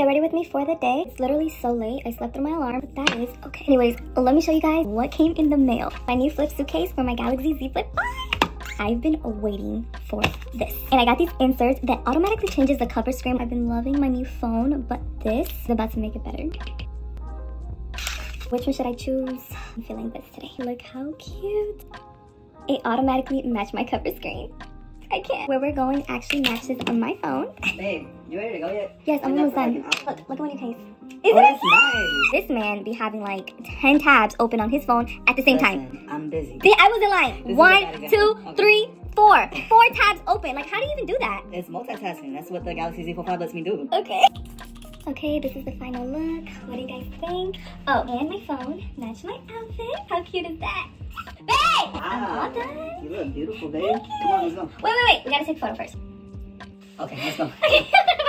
get ready with me for the day. It's literally so late. I slept through my alarm, but that is okay. Anyways, let me show you guys what came in the mail. My new FlipSuit case for my Galaxy Z Flip 5. I've been waiting for this. And I got these inserts that automatically changes the cover screen. I've been loving my new phone, but this is about to make it better. Which one should I choose? I'm feeling this today. Look how cute. It automatically matched my cover screen. I can't. Where we're going actually matches on my phone. Babe, you ready to go yet? Yes, I'm almost done. Look, look at your case. Oh, Isn't that's it nice. This man be having like 10 tabs open on his phone at the same time. I'm busy. See, I was in line. This One, what I gotta two. Okay. three, four. Four tabs open. Like, how do you even do that? It's multitasking. That's what the Galaxy Z Fold 5 lets me do. Okay. Okay, this is the final look. What do you guys think? Oh, and my phone match my outfit. How cute is that? Babe! All done. You look beautiful, babe. Come on, let's go. Wait, wait, wait. We gotta take a photo first. Okay, let's go.